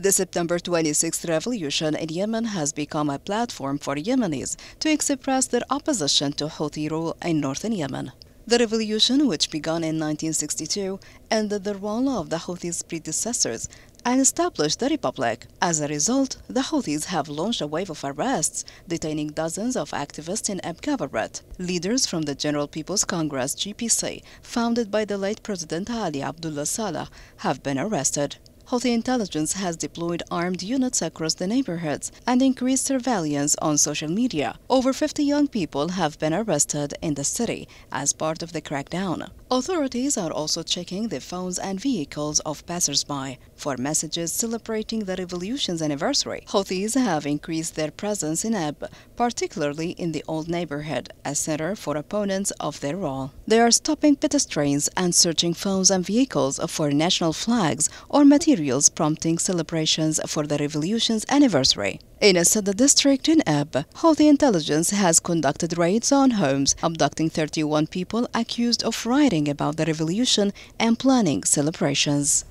The September 26th revolution in Yemen has become a platform for Yemenis to express their opposition to Houthi rule in northern Yemen. The revolution, which began in 1962, ended the rule of the Houthis' predecessors and established the republic. As a result, the Houthis have launched a wave of arrests, detaining dozens of activists in Ibb. Leaders from the General People's Congress GPC, founded by the late President Ali Abdullah Saleh, have been arrested. Houthi intelligence has deployed armed units across the neighborhoods and increased surveillance on social media. Over 50 young people have been arrested in the city as part of the crackdown. Authorities are also checking the phones and vehicles of passers-by for messages celebrating the revolution's anniversary. Houthis have increased their presence in Ibb, particularly in the old neighborhood, a center for opponents of their rule. They are stopping pedestrians and searching phones and vehicles for national flags or materials prompting celebrations for the revolution's anniversary. In Asada district in Ibb, Houthi intelligence has conducted raids on homes, abducting 31 people accused of writing about the revolution and planning celebrations.